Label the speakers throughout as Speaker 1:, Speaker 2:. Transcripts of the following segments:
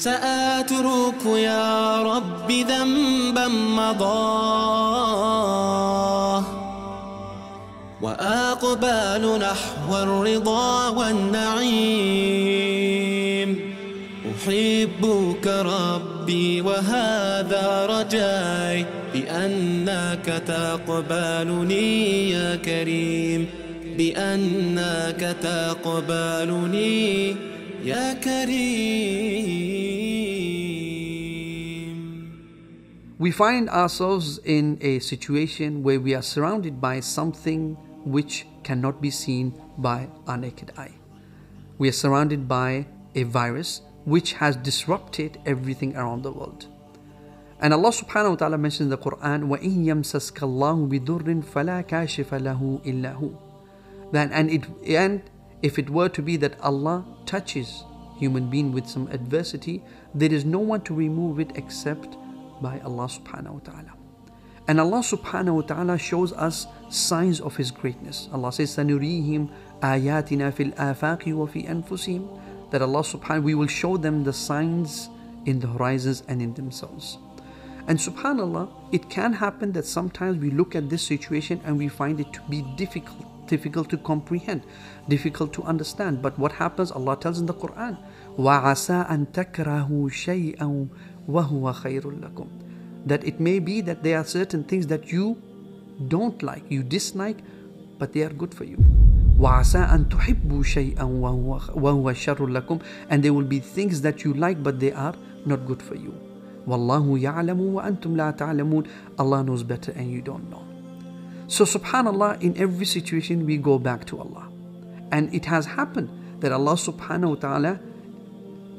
Speaker 1: سأترك يا رب ذنبا مضى وأقبل نحو الرضا والنعيم. أحبك ربي وهذا رجاي بأنك تقبلني يا كريم. بأنك تقبلني يا كريم
Speaker 2: We find ourselves in a situation where we are surrounded by something which cannot be seen by our naked eye. We are surrounded by a virus which has disrupted everything around the world. And Allah subhanahu wa ta'ala mentions in the Quran, وَإِن يَمْسَسْكَ اللَّهُ بِضُرٍّ فَلَا كَاشِفَ لَهُ إِلَّا هُ Then, and, it, and if it were to be that Allah touches human being with some adversity, there is no one to remove it except by Allah subhanahu wa ta'ala. And Allah subhanahu wa ta'ala shows us signs of His greatness. Allah says, سَنُرِيهِمْ آيَاتِنَا فِي الْآفَاقِ وَفِي أَنفُسِهِمْ That Allah subhanahu we will show them the signs in the horizons and in themselves. And subhanAllah, it can happen that sometimes we look at this situation and we find it to be difficult, difficult to comprehend, difficult to understand. But what happens? Allah tells in the Quran, وَعَسَىٰ أَن تَكْرَهُ شَيْئًا وَهُوَ خَيْرٌ لَكُمْ That it may be that there are certain things that you don't like, you dislike, but they are good for you. وَعَسَىٰ أَن تُحِبُّوا شَيْئًا وَهُوَ شَرٌ لَكُمْ And there will be things that you like, but they are not good for you. وَاللَّهُ يَعْلَمُ وَأَنْتُمْ لَا تَعْلَمُونَ Allah knows better and you don't know. So subhanAllah, in every situation we go back to Allah. And it has happened that Allah subhanahu wa ta'ala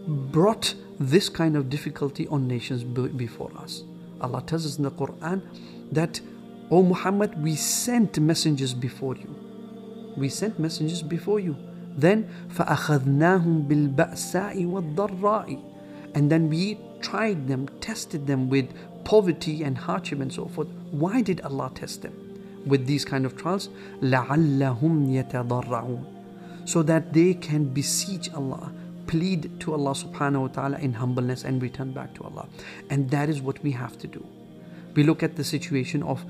Speaker 2: brought this kind of difficulty on nations before us. Allah tells us in the Quran that, O Muhammad, we sent messengers before you. We sent messengers before you. Then فَأَخَذْنَاهُمْ بِالْبَأْسَاءِ وَالضَّرَّاءِ And then we tried them, tested them with poverty and hardship and so forth. Why did Allah test them with these kind of trials? لَعَلَّهُمْ يَتَضَرَّعُونَ So that they can beseech Allah, plead to Allah subhanahu wa ta'ala in humbleness and return back to Allah. And that is what we have to do. We look at the situation of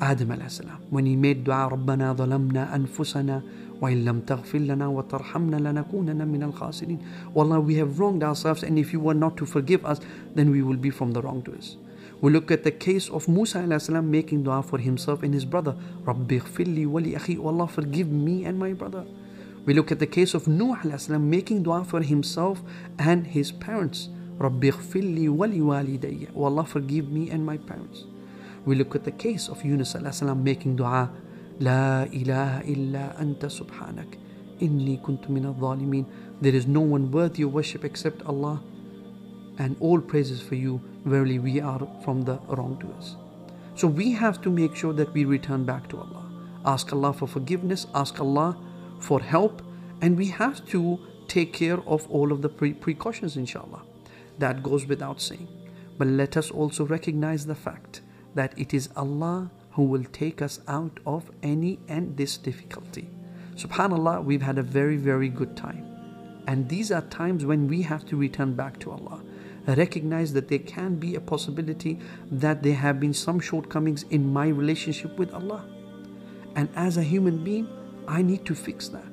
Speaker 2: Adam alayhi salam when he made dua رَبَّنَا ظَلَمْنَا أَنفُسَنَا وَإِن لَمْ تَغْفِرْ لَنَا وَتَرْحَمْنَا لَنَكُونَنَّ مِنَ الْخَاسِرِينَ Wallah, we have wronged ourselves and if you were not to forgive us, then we will be from the wrongdoers. We look at the case of Musa alayhi making dua for himself and his brother. رَبِّ اغْفِرْ لِي وَلِأَخِي Oh Allah, forgive me and my brother. We look at the case of Nuh alayhi making dua for himself and his parents. رَبِّ اغْفِرْ لِي وَلِوَالِدَيَّ Oh Allah, forgive me and my parents. We look at the case of Yunus alayhi making dua لا إله إلا أنت سبحانك إني كنت من الظالمين There is no one worthy of worship except Allah and all praises for you verily we are from the wrongdoers so we have to make sure that we return back to Allah ask Allah for forgiveness ask Allah for help and we have to take care of all of the pre- precautions inshallah that goes without saying but let us also recognize the fact that it is Allah who will take us out of any and this difficulty. Subhanallah, we've had a very, very good time. And these are times when we have to return back to Allah. Recognize that there can be a possibility that there have been some shortcomings in my relationship with Allah. And as a human being, I need to fix that.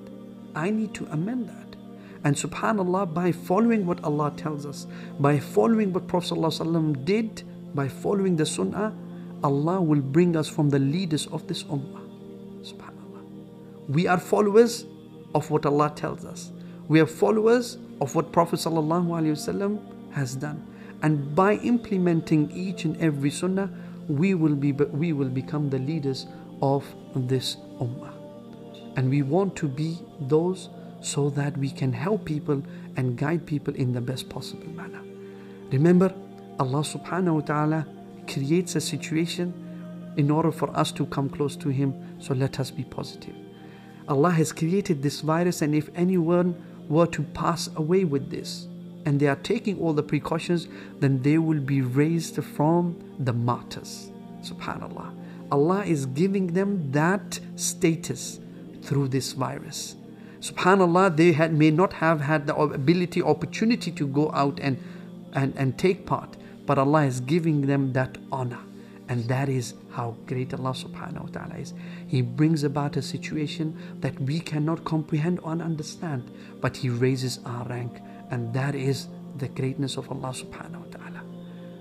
Speaker 2: I need to amend that. And subhanAllah, by following what Allah tells us, by following what Prophet ﷺ did, by following the Sunnah, Allah will bring us from the leaders of this ummah. Subhanallah. We are followers of what Allah tells us. We are followers of what Prophet ﷺ has done. And by implementing each and every sunnah, we will be we will become the leaders of this ummah. And we want to be those so that we can help people and guide people in the best possible manner. Remember, Allah subhanahu wa ta'ala creates a situation in order for us to come close to Him. So let us be positive. Allah has created this virus, and if anyone were to pass away with this, and they are taking all the precautions, then they will be raised from the martyrs. Subhanallah. Allah is giving them that status through this virus. Subhanallah, they had, may not have had the ability, opportunity to go out and and, and take part, but Allah is giving them that honor. And that is how great Allah subhanahu wa ta'ala is. He brings about a situation that we cannot comprehend or understand, but He raises our rank. And that is the greatness of Allah subhanahu wa ta'ala.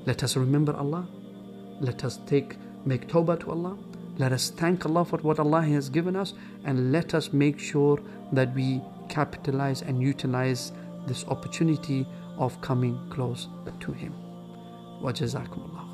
Speaker 2: Let us remember Allah. Let us take make tawbah to Allah. Let us thank Allah for what Allah has given us and let us make sure that we capitalize and utilize this opportunity of coming close to Him. وجزاكم الله